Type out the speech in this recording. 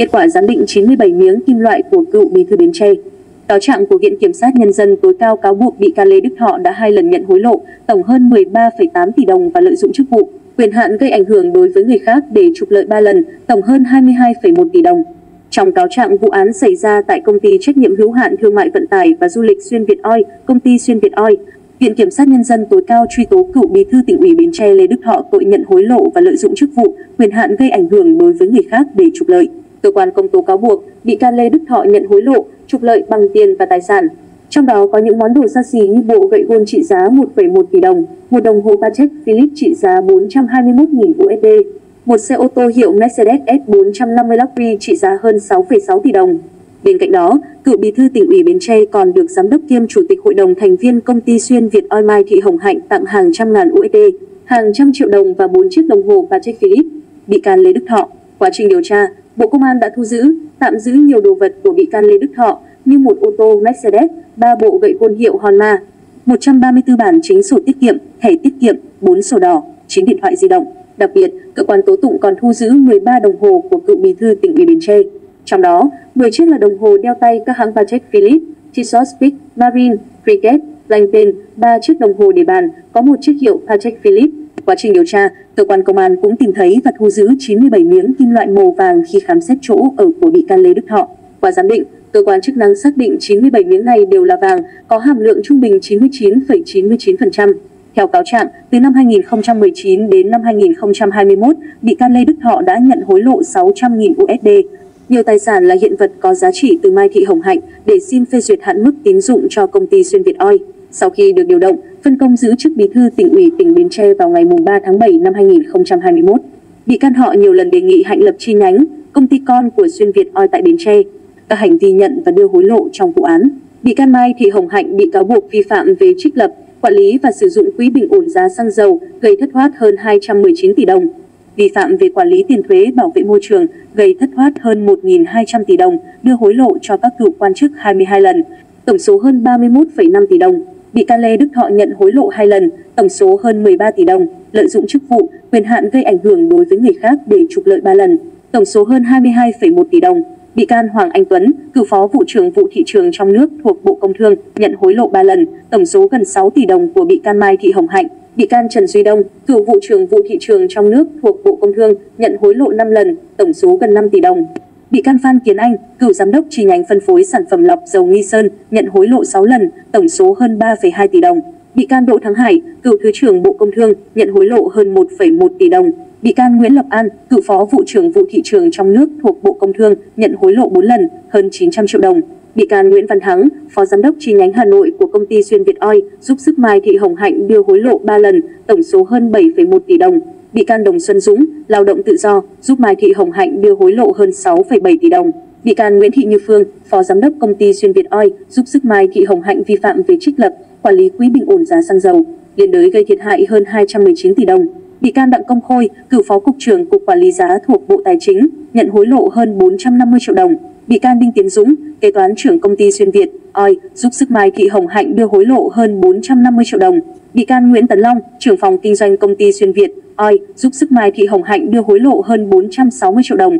Kết quả giám định 97 miếng kim loại của cựu bí thư Bến Tre. Cáo trạng của Viện Kiểm sát Nhân dân tối cao cáo buộc bị can Lê Đức Thọ đã hai lần nhận hối lộ, tổng hơn 13,8 tỷ đồng và lợi dụng chức vụ, quyền hạn gây ảnh hưởng đối với người khác để trục lợi 3 lần, tổng hơn 22,1 tỷ đồng. Trong cáo trạng vụ án xảy ra tại công ty trách nhiệm hữu hạn thương mại vận tải và du lịch Xuyên Việt Oi, công ty Xuyên Việt Oi, Viện Kiểm sát Nhân dân tối cao truy tố cựu bí thư tỉnh ủy Bến Tre Lê Đức Thọ tội nhận hối lộ và lợi dụng chức vụ, quyền hạn gây ảnh hưởng đối với người khác để trục lợi. Cơ quan công tố cáo buộc bị can Lê Đức Thọ nhận hối lộ, trục lợi bằng tiền và tài sản. Trong đó có những món đồ xa xỉ như bộ gậy gôn trị giá 1,1 tỷ đồng, một đồng hồ Patek Philippe trị giá 421.000 USD, một xe ô tô hiệu Mercedes S450 Luxury trị giá hơn 6,6 tỷ đồng. Bên cạnh đó, cựu bí thư tỉnh ủy Bến Tre còn được giám đốc kiêm chủ tịch hội đồng thành viên công ty xuyên Việt Oi Mai Thị Hồng Hạnh tặng hàng trăm ngàn USD, hàng trăm triệu đồng và bốn chiếc đồng hồ Patek Philippe. Bị can Lê Đức Thọ, quá trình điều tra, Bộ Công an đã thu giữ, tạm giữ nhiều đồ vật của bị can Lê Đức Thọ như một ô tô Mercedes, ba bộ gậy côn hiệu Honma, 134 bản chính sổ tiết kiệm, thẻ tiết kiệm, 4 sổ đỏ, 9 điện thoại di động. Đặc biệt, cơ quan tố tụng còn thu giữ 13 đồng hồ của cựu bí thư tỉnh ủy Bến Tre. Trong đó, 10 chiếc là đồng hồ đeo tay các hãng Patek Philippe, Tissot Speak, Marine, Cricket, Blancpain, 3 chiếc đồng hồ để bàn, có một chiếc hiệu Patek Philippe. Quá trình điều tra, cơ quan công an cũng tìm thấy và thu giữ 97 miếng kim loại màu vàng khi khám xét chỗ ở của bị can Lê Đức Thọ. Qua giám định, cơ quan chức năng xác định 97 miếng này đều là vàng, có hàm lượng trung bình 99,99%. Theo cáo trạng, từ năm 2019 đến năm 2021, bị can Lê Đức Thọ đã nhận hối lộ 600.000 USD. Nhiều tài sản là hiện vật có giá trị từ Mai Thị Hồng Hạnh để xin phê duyệt hạn mức tín dụng cho công ty Xuyên Việt Oi. Sau khi được điều động, phân công giữ chức bí thư tỉnh ủy tỉnh Bến Tre vào ngày 3 tháng 7 năm 2021. Bị can họ nhiều lần đề nghị hạnh lập chi nhánh, công ty con của Xuyên Việt Oi tại Bến Tre. Các hành vi nhận và đưa hối lộ trong vụ án. Bị can Mai Thị Hồng Hạnh bị cáo buộc vi phạm về trích lập, quản lý và sử dụng quỹ bình ổn giá xăng dầu gây thất thoát hơn 219 tỷ đồng. Vi phạm về quản lý tiền thuế bảo vệ môi trường gây thất thoát hơn 1.200 tỷ đồng, đưa hối lộ cho các cựu quan chức 22 lần, tổng số hơn 31,5 tỷ đồng. Bị can Lê Đức Thọ nhận hối lộ 2 lần, tổng số hơn 13 tỷ đồng, lợi dụng chức vụ, quyền hạn gây ảnh hưởng đối với người khác để trục lợi 3 lần, tổng số hơn 22,1 tỷ đồng. Bị can Hoàng Anh Tuấn, cựu phó vụ trưởng vụ thị trường trong nước thuộc Bộ Công Thương, nhận hối lộ 3 lần, tổng số gần 6 tỷ đồng của bị can Mai Thị Hồng Hạnh. Bị can Trần Duy Đông, cựu vụ trưởng vụ thị trường trong nước thuộc Bộ Công Thương, nhận hối lộ 5 lần, tổng số gần 5 tỷ đồng. Bị can Phan Kiến Anh, cựu giám đốc chi nhánh phân phối sản phẩm lọc dầu Nghi Sơn, nhận hối lộ 6 lần, tổng số hơn 3,2 tỷ đồng. Bị can Đỗ Thắng Hải, cựu thứ trưởng Bộ Công Thương, nhận hối lộ hơn 1,1 tỷ đồng. Bị can Nguyễn Lập An, cựu phó vụ trưởng vụ thị trường trong nước thuộc Bộ Công Thương, nhận hối lộ 4 lần, hơn 900 triệu đồng. Bị can Nguyễn Văn Thắng, phó giám đốc chi nhánh Hà Nội của công ty Xuyên Việt Oi, giúp sức Mai Thị Hồng Hạnh đưa hối lộ 3 lần, tổng số hơn 7,1 tỷ đồng. Bị can Đồng Xuân Dũng, lao động tự do, giúp Mai Thị Hồng Hạnh đưa hối lộ hơn 6,7 tỷ đồng. Bị can Nguyễn Thị Như Phương, phó giám đốc công ty Xuyên Việt Oi, giúp sức Mai Thị Hồng Hạnh vi phạm về trích lập, quản lý quỹ bình ổn giá xăng dầu, liên đới gây thiệt hại hơn 219 tỷ đồng. Bị can Đặng Công Khôi, cựu phó cục trưởng cục quản lý giá thuộc Bộ Tài chính, nhận hối lộ hơn 450 triệu đồng. Bị can Đinh Tiến Dũng, kế toán trưởng công ty Xuyên Việt, OI, giúp sức Mai Thị Hồng Hạnh đưa hối lộ hơn 450 triệu đồng. Bị can Nguyễn Tấn Long, trưởng phòng kinh doanh công ty Xuyên Việt, OI, giúp sức Mai Thị Hồng Hạnh đưa hối lộ hơn 460 triệu đồng.